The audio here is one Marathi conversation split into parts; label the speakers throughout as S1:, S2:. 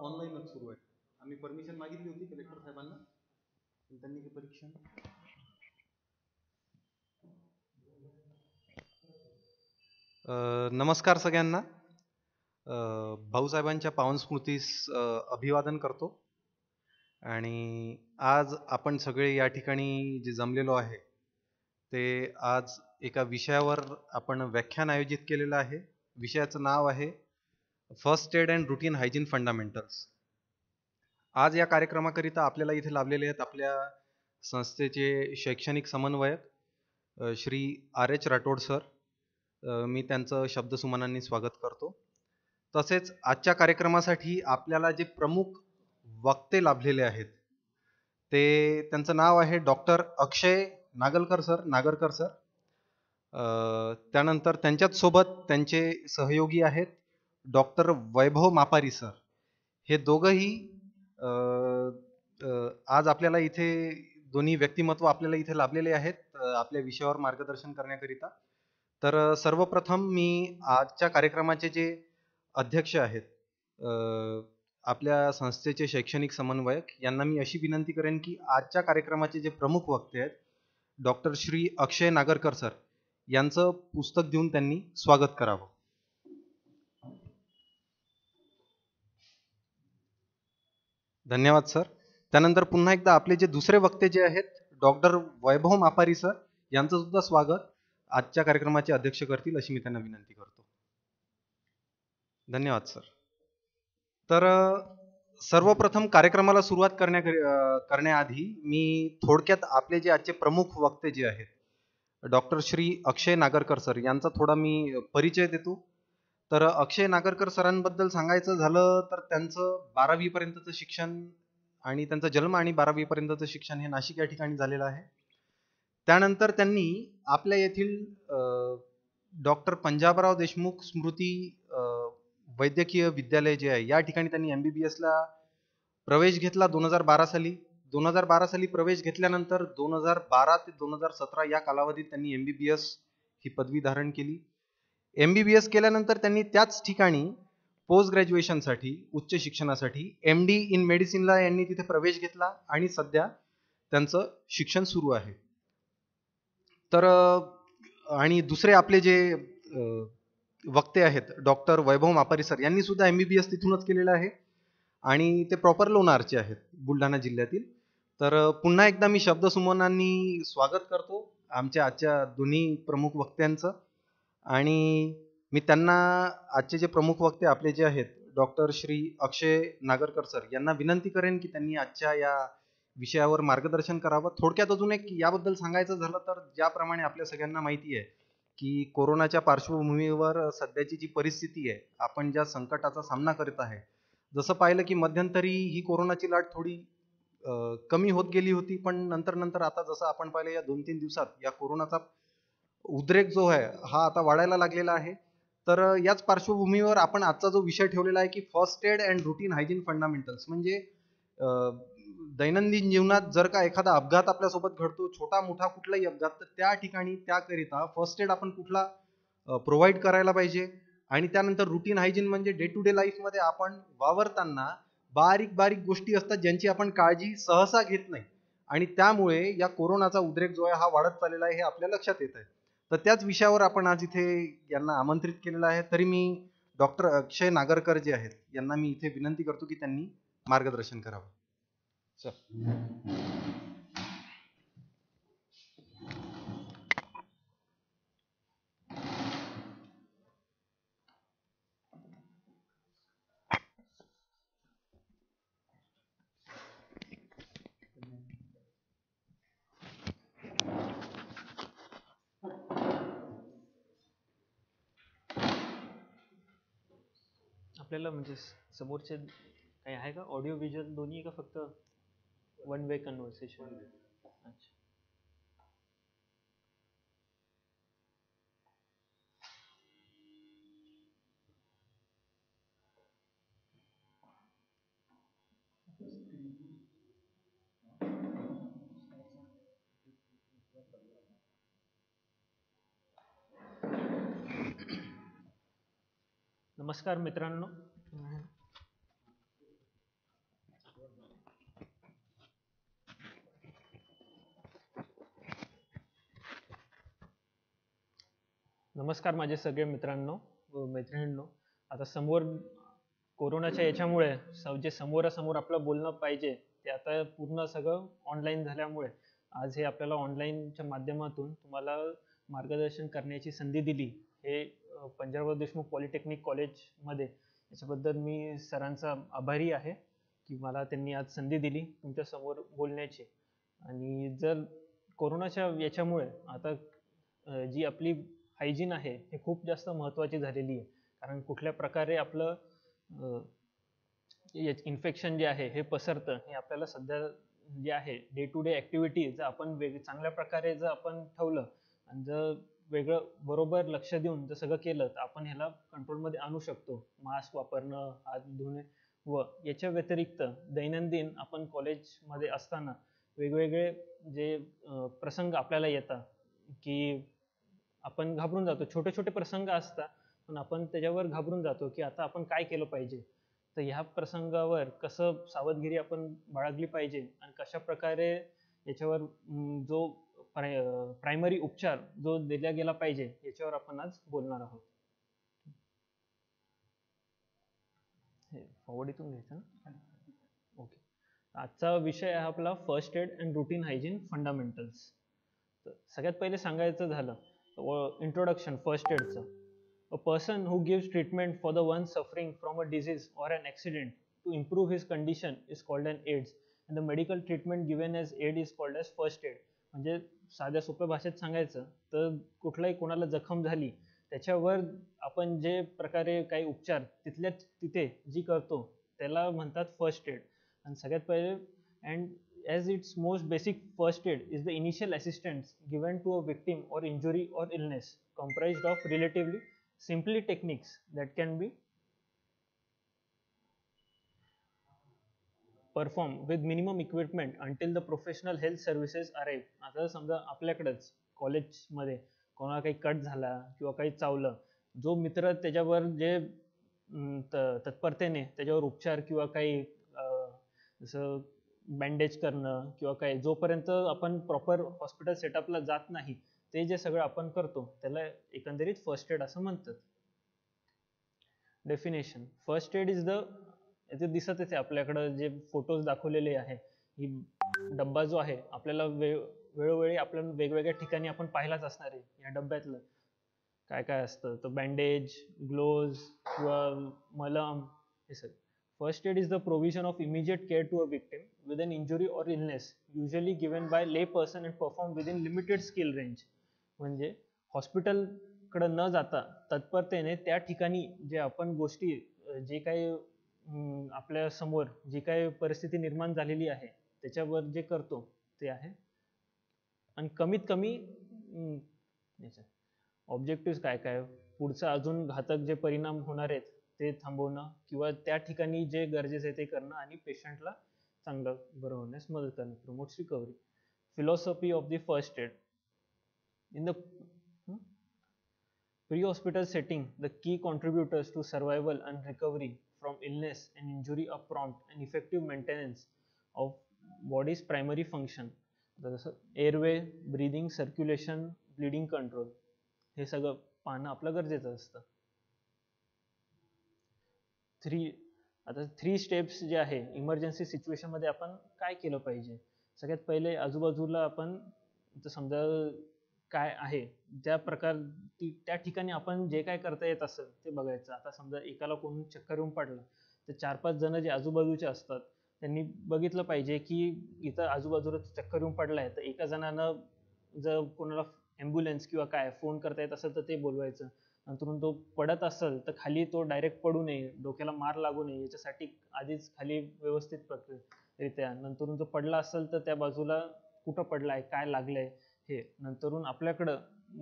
S1: ऑनलाईनच सुरू आहे. आम्ही परमिशन मागितली होती कलेक्टर साहेबांना. पण त्यांनी काही परीक्षण नमस्कार सगळ्यांना. भाऊसाहेबांच्या पावन स्मृतीस अभिवादन करतो. आणि आज आपण सगळे या ठिकाणी जे जमलेलो आहे ते आज एका विषयावर आपण व्याख्यान आयोजित केलेलं आहे. विषयाचं नाव आहे first aid and routine hygiene fundamentals. आज या कार्यक्रमाकरिता आपल्याला इथे लाभलेले आहेत आपल्या संस्थेचे शैक्षणिक समन्वयक Shri R H Rathod sir. मी त्यांचं शब्दसुमनांनी स्वागत करतो. तसेच आजच्या कार्यक्रमासाठी आपल्याला जे प्रमुख वक्ते लाभलेले आहेत ते त्यांचं नाव आहे doctor Akshay Nagalkar sir Nagarkar sir. त्यानंतर त्यांच्याच सोबत त्यांचे सहयोगी आहेत डॉक्टर वैभव मापारी सर हे दोघंही आज आपल्याला इथे दोन्ही व्यक्तिमत्व आपल्याला इथे लाभलेले आहेत आपल्या विषयावर मार्गदर्शन करण्याकरिता. तर सर्वप्रथम मी आजच्या कार्यक्रमाचे जे अध्यक्ष आहेत आपल्या संस्थेचे शैक्षणिक समन्वयक यांना मी अशी विनंती करेन की आजच्या कार्यक्रमाचे जे प्रमुख वक्ते आहेत डॉक्टर श्री अक्षय नागरकर सर यांचं पुस्तक देऊन त्यांनी स्वागत करावं. धन्यवाद सर. त्यानंतर पुन्हा एकदा आपले जे दुसरे वक्ते जे आहेत डॉक्टर वैभव मापारी सर यांचं सुद्धा स्वागत. आजच्या कार्यक्रमाचे अध्यक्ष करतील अशी मी त्यांना विनंती करतो. धन्यवाद सर. तर सर्वप्रथम कार्यक्रमाला सुरुवात करण्या करण्याआधी मी थोडक्यात आपले जे आजचे प्रमुख वक्ते जे आहेत डॉक्टर श्री अक्षय नागरकर सर यांचा थोडा मी परिचय देतो. तर अक्षय नागरकर सरांबद्दल सांगायचं झालं तर त्यांचं बारावीपर्यंतचं शिक्षण आणि त्यांचा जन्म आणि बारावीपर्यंतचं शिक्षण हे नाशिक या ठिकाणी झालेलं आहे. त्यानंतर त्यांनी आपल्या येथील डॉक्टर पंजाबराव देशमुख स्मृती वैद्यकीय विद्यालय जे आहे या ठिकाणी त्यांनी एम बी बी एसला प्रवेश घेतला दोन हजार बारा साली. दोन हजार बारा साली प्रवेश घेतल्यानंतर दोन हजार बारा ते दोन हजार सतरा या कालावधीत त्यांनी एम बी बी एस ही पदवी धारण केली. एम बी बी एस केल्यानंतर त्यांनी त्याच ठिकाणी पोस्ट ग्रॅज्युएशनसाठी उच्च शिक्षणासाठी एम डी इन मेडिसिनला यांनी तिथे प्रवेश घेतला आणि सध्या त्यांचं शिक्षण सुरू आहे. तर आणि दुसरे आपले जे वक्ते आहेत डॉक्टर वैभव मापारी सर यांनी सुद्धा एम बी बी एस तिथूनच केलेलं आहे. आणि ते प्रॉपर लोणारचे आहेत बुलढाणा जिल्ह्यातील. तर पुन्हा एकदा मी शब्दसुमनांनी स्वागत करतो आमच्या आजच्या दोन्ही प्रमुख वक्त्यांचं. आणि मी त्यांना आजचे जे प्रमुख वक्ते आपले जे आहेत डॉक्टर श्री अक्षय नागरकर सर यांना विनंती करेन की त्यांनी आजच्या या विषयावर मार्गदर्शन करावं. थोडक्यात अजून एक याबद्दल सांगायचं झालं तर ज्याप्रमाणे आपल्या सगळ्यांना माहिती आहे की कोरोनाच्या पार्श्वभूमीवर सध्याची जी परिस्थिती आहे आपण ज्या संकटाचा सामना करत आहे जसं पाहिलं की मध्यंतरी ही कोरोनाची लाट थोडी कमी होत गेली होती पण नंतर नंतर आता जसं आपण पाहिलं या दोन तीन दिवसात या कोरोनाचा उद्रेक जो आहे हा आता वाढायला लागलेला आहे. तर याच पार्श्वभूमीवर आपण आजचा जो विषय ठेवलेला आहे की first aid and routine hygiene fundamentals म्हणजे दैनंदिन जीवनात जर का एखादा अपघात आपल्यासोबत घडतो छोटा मोठा कुठलाही अपघात तर त्या ठिकाणी त्याकरिता फर्स्ट एड आपण कुठला प्रोव्हाइड करायला पाहिजे. आणि त्यानंतर रुटीन हायजीन म्हणजे डे टू डे लाईफमध्ये आपण वावरताना बारीक बारीक गोष्टी असतात ज्यांची आपण काळजी सहसा घेत नाही. आणि त्यामुळे या कोरोनाचा उद्रेक जो आहे हा वाढत चाललेला आहे हे आपल्या लक्षात येत आहे तर त्याच विषयावर आपण आज इथे यांना आमंत्रित केलेलं आहे. तरी मी डॉक्टर अक्षय नागरकर जे आहेत यांना मी इथे विनंती करतो की त्यांनी मार्गदर्शन करावं.
S2: आपल्याला म्हणजे समोरचे काही आहे का? ऑडिओ व्हिज्युअल दोन्ही आहे का फक्त? वन वे कन्व्हर्सेशन अच्छा नमस्कार मित्रांनो. नमस्कार माझे सगळे मित्रांनो व मैत्रिणींनो. आता समोर कोरोनाच्या याच्यामुळे स- जे समोरासमोर आपलं बोलणं पाहिजे ते आता पूर्ण सगळं ऑनलाईन झाल्यामुळे आज हे आपल्याला ऑनलाईनच्या माध्यमातून तुम्हाला मार्गदर्शन करण्याची संधी दिली. हे पंजाबराव देशमुख पॉलिटेक्निक कॉलेजमध्ये याच्याबद्दल मी सरांचा आभारी आहे की मला त्यांनी आज संधी दिली तुमच्यासमोर बोलण्याची. आणि जर कोरोनाच्या याच्यामुळे आता जी आपली हायजीन आहे हे खूप जास्त महत्त्वाची झालेली आहे. कारण कुठल्या प्रकारे आपलं इन्फेक्शन जे आहे हे पसरतं हे आपल्याला सध्या जे आहे डे टू डे ॲक्टिव्हिटी जर आपण वेग चांगल्या प्रकारे जर आपण ठेवलं आणि जर वेगळं बरोबर लक्ष देऊन जर सगळं केलं तर आपण ह्याला कंट्रोलमध्ये आणू शकतो. मास्क वापरणं हात धुणे व याच्या व्यतिरिक्त दैनंदिन आपण कॉलेजमध्ये असताना वेगवेगळे जे प्रसंग आपल्याला येतात की आपण घाबरून जातो. छोटे छोटे प्रसंग असतात पण आपण त्याच्यावर घाबरून जातो की आता आपण काय केलं पाहिजे? तर ह्या प्रसंगावर कसं सावधगिरी आपण बाळगली पाहिजे आणि कशा प्रकारे याच्यावर जो प्रायमरी उपचार जो दिला गेला पाहिजे याच्यावर आपण आज बोलणार आहोत. हे फॉरवर्ड इथून घ्यायचं ना? ओके आजचा विषय आहे आपला first aid and routine hygiene fundamentals तर सगळ्यात पहिले सांगायचं झालं introduction first एडचं a person who gives treatment for the one suffering from a disease or an accident to improve his condition is called an aids and the medical treatment given as aid is called as first aid म्हणजे साध्या सोप्या भाषेत सांगायचं तर कुठलाही कोणाला जखम झाली त्याच्यावर आपण जे प्रकारे काही उपचार तिथल्या तिथे जी करतो त्याला म्हणतात फर्स्ट एड आणि सगळ्यात पहिले and as its most basic first aid is the initial assistance given to a victim or injury or illness comprise of relatively simply techniques that can be perform with minimum equipment until the professional health services arrive. आता समजा आपल्याकडंच कॉलेजमध्ये कोणाला काही कट झाला किंवा काही चावलं जो मित्र त्याच्यावर जे त- तत्परतेने त्याच्यावर उपचार किंवा काही जसं बँडेज करणं किंवा काही जोपर्यंत आपण प्रॉपर हॉस्पिटल सेटअपला जात नाही ते जे सगळं आपण करतो त्याला एकंदरीत फर्स्ट एड असं म्हणतात. Definition first aid is the याचे दिसतच आहे. आपल्याकडं जे फोटोज दाखवलेले आहे ही डब्बा जो आहे आपल्याला वेळोवेळी आपल्या वेगवेगळ्या ठिकाणी आपण पाहिलाच असणार आहे या डब्यातलं. काय काय असतं? तो बँडेज ग्लोव्ज किंवा मलम हे सगळं. First aid is the provision of immediate care to a victim with an injury or illness usually given by lay person and perform within limited skill range म्हणजे हॉस्पिटलकडं न जाता तत्परतेने त्या ठिकाणी जे आपण गोष्टी जे काही आपल्यासमोर जी काही परिस्थिती निर्माण झालेली आहे त्याच्यावर जे करतो ते आहे. आणि कमीत कमी ऑब्जेक्टिव्ह काय काय? पुढचा अजून घातक जे परिणाम होणार आहेत ते थांबवणं किंवा त्या ठिकाणी जे गरजेचं आहे ते करणं आणि पेशंटला चांगलं बरं होण्यास मदत करणं. Promotes recovery philosophy of the first aid in the pre hospital setting the key contributors to survival and recovery from illness and injury are prompt and effective maintenance of body's primary function. जसं airway breathing circulation bleeding control हे सगळं पाहणं आपलं गरजेचं असतं. थ्री आता थ्री स्टेप्स जे आहे इमर्जन्सी सिच्युएशनमध्ये आपण काय केलं पाहिजे? सगळ्यात पहिले आजूबाजूला आपण समजा काय आहे? ज्या प्रकार ती त्या ठिकाणी आपण जे काय करता येत असेल ते बघायचं. आता समजा एकाला कोण चक्कर येऊन पडलं तर चार पाच जण जे आजूबाजूचे असतात त्यांनी बघितलं पाहिजे की इथं आजूबाजूला चक्कर येऊन पडला आहे तर एका जणानं जर कोणाला ॲम्ब्युलन्स किंवा काय फोन करता येत असेल तर ते बोलवायचं. नंतरून तो पडत असेल तर खाली तो डायरेक्ट पडू नये डोक्याला मार लागू नये याच्यासाठी आधीच खाली व्यवस्थित प्रक्रिया नंतरून जो पडला असेल तर त्या बाजूला कुठं पडला आहे काय लागलं आहे हे नंतरून आपल्याकडं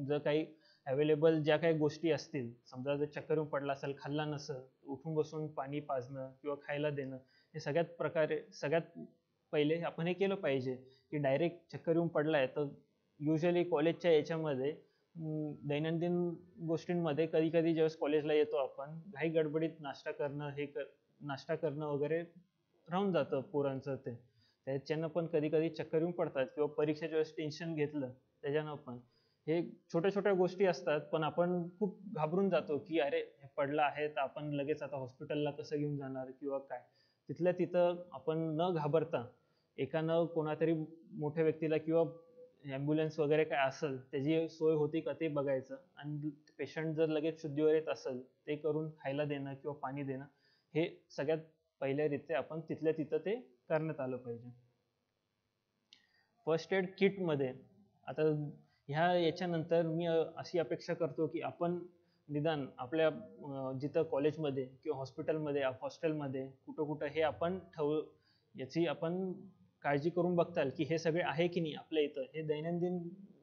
S2: जर काही अवेलेबल ज्या काही गोष्टी असतील समजा जर चक्कर येऊन पडला असेल खाल्ला नसेल उठून बसून पाणी पाजणं किंवा खायला देणं हे सगळ्यात प्रकारे सगळ्यात पहिले आपण हे केलं पाहिजे की डायरेक्ट चक्कर येऊन आहे तर युजली कॉलेजच्या याच्यामध्ये दैनंदिन गोष्टींमध्ये कधी कधी ज्यावेळेस कॉलेजला येतो आपण घाई गडबडीत नाश्ता करणं हे कर नाश्ता करणं वगैरे राहून जातं पोरांचं ते. त्याच्यानं पण कधी कधी चक्कर येऊन पडतात किंवा परीक्षेच्या वेळेस टेन्शन घेतलं त्याच्यानं पण. हे छोट्या छोट्या गोष्टी असतात पण आपण खूप घाबरून जातो की अरे हे पडलं आहे तर आपण लगेच आता हॉस्पिटलला कसं घेऊन जाणार किंवा काय? तिथल्या तिथं आपण न घाबरता एकानं कोणातरी मोठ्या व्यक्तीला किंवा ॲम्ब्युलन्स वगैरे काय असेल त्याची सोय होती का ते बघायचं. आणि पेशंट जर लगेच शुद्धीवर येत असेल ते करून खायला देणं किंवा पाणी देणं हे सगळ्यात पहिल्यारीत्या आपण तिथल्या तिथं ते करण्यात आलं पाहिजे. फर्स्ट एड किटमध्ये आता ह्या याच्यानंतर मी अशी अपेक्षा करतो की आपण निदान आपल्या जिथं कॉलेजमध्ये किंवा हॉस्पिटलमध्ये हॉस्टेलमध्ये कुठं कुठं हे आपण ठेव याची आपण काळजी करून बघताल की हे सगळे आहे की नाही आपल्या इथं. हे दैनंदिन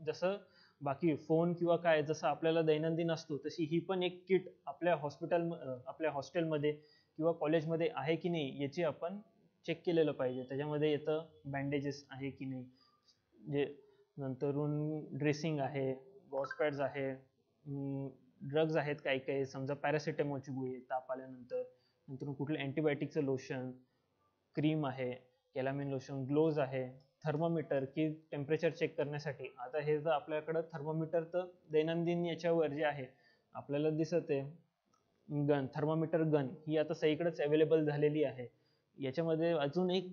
S2: जसं बाकी फोन किंवा काय जसं आपल्याला दैनंदिन असतो तशी ही पण एक किट आपल्या हॉस्पिटल आपल्या हॉस्टेलमध्ये किंवा कॉलेजमध्ये आहे की नाही याची आपण चेक केलेलं पाहिजे. त्याच्यामध्ये येतं बँडेजेस आहे की नाही? जे नंतरून ड्रेसिंग आहे वॉसपॅड्स आहे ड्रग्ज आहेत काही काही. समजा पॅरासिटेमॉलची गोळी ताप आल्यानंतर. नंतर कुठलं अँटीबायोटिकचं लोशन क्रीम आहे कॅलामिन लोशन ग्लोव्ज आहे थर्मोमीटर की टेम्परेचर चेक करण्यासाठी. आता हे जर आपल्याकडं थर्मोमीटर तर दैनंदिन याच्यावर जे आहे आपल्याला दिसत आहे गन थर्मोमीटर गन ही आता सगळीकडेच अवेलेबल झालेली आहे. याच्यामध्ये अजून एक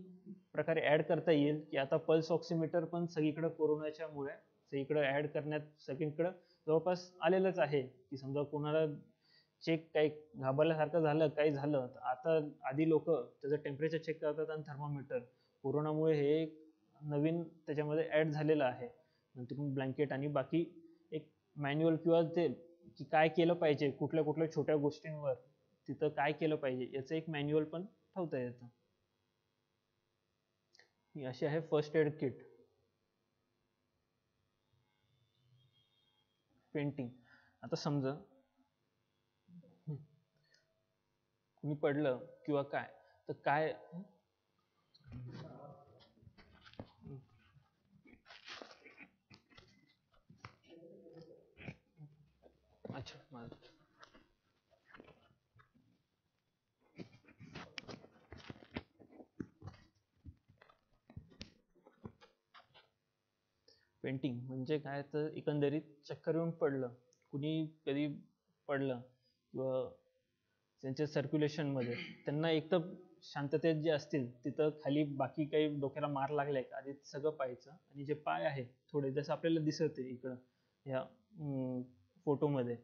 S2: प्रकारे ॲड करता येईल की आता पल्स ऑक्सिमीटर पण सगळीकडं कोरोनाच्या मुळे ॲड करण्यात सगळीकडं जवळपास आलेलंच आहे. की समजा कोणाला चेक काही घाबरल्यासारखं झालं काही झालं तर आता आधी लोक त्याचं टेम्परेचर चेक करतात आणि थर्मोमीटर कोरोनामुळे हे एक नवीन त्याच्यामध्ये ॲड झालेलं आहे. नंतर ब्लँकेट आणि बाकी एक मॅन्युअल किंवा ते की काय केलं पाहिजे कुठल्या कुठल्या छोट्या गोष्टींवर तिथं काय केलं पाहिजे याचं एक मॅन्युअल पण ठेवता येतं. ही अशी आहे फर्स्ट एड किट पेंटिंग आता समजा मी पडलं किंवा काय तर काय अच्छा पेंटिंग म्हणजे काय तर एकंदरीत चक्कर येऊन पडलं. कुणी कधी पडलं किंवा त्यांच्या सर्क्युलेशनमध्ये त्यांना एक तर शांततेत जे असतील तिथं खाली बाकी काही डोक्याला मार लागलाय का? आधी सगळं पाहायचं आणि जे पाय आहे थोडे जसं आपल्याला दिसत आहे इकडं ह्या फोटोमध्ये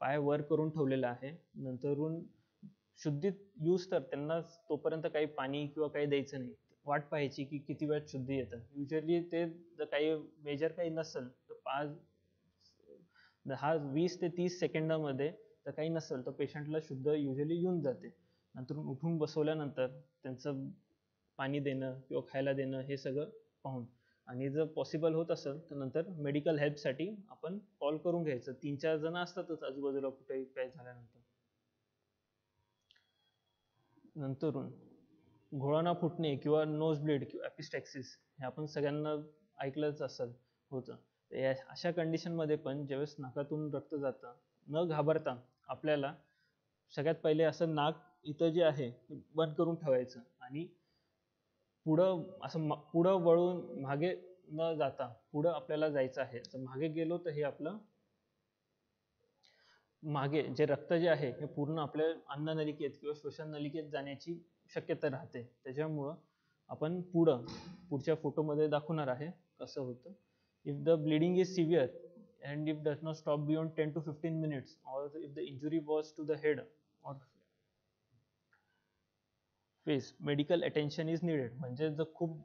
S2: पाय वर करून ठेवलेला आहे. नंतरून शुद्धीत यूज तर त्यांना तोपर्यंत काही पाणी किंवा काही द्यायचं नाही. वाट पाहायची की किती वेळात शुद्धी येतं. युजली ते जर काही मेजर काही नसेल तर पाच दहा वीस ते तीस सेकंदामध्ये तर काही नसेल तर पेशंटला शुद्ध युजली येऊन जाते. नंतर उठून बसवल्यानंतर त्यांचं पाणी देणं किंवा खायला देणं हे सगळं पाहून. आणि जर पॉसिबल होत असेल तर नंतर मेडिकल हेल्पसाठी आपण कॉल करून घ्यायचं. तीन चार जण असतातच आजूबाजूला कुठेही काय झाल्यानंतर. नंतरून घोळाना फुटणे किंवा नोज ब्लेड किंवा ॲपिस्टॅक्सिस हे आपण सगळ्यांना ऐकलंच असेल होतं. तर या अशा कंडिशनमध्ये पण ज्यावेळेस नाकातून रक्त जातं न घाबरता आपल्याला सगळ्यात पहिले असं नाक इथं जे आहे ते बंद करून ठेवायचं आणि पुढं असं म- पुढं वळून मागे न जाता पुढं आपल्याला जायचं आहे. तर मागे गेलो तर हे आपलं मागे जे रक्त जे आहे हे पूर्ण आपल्या अन्ननलिकेत किंवा श्वसन नलिकेत जाण्याची शक्यता राहते. त्याच्यामुळं आपण पुढं पुढच्या फोटोमध्ये दाखवणार आहे कसं होतं. If the bleeding is severe and if does not stop beyond ten to fifteen minutes or if the injury was to the head or face medical attention is needed म्हणजे जर खूप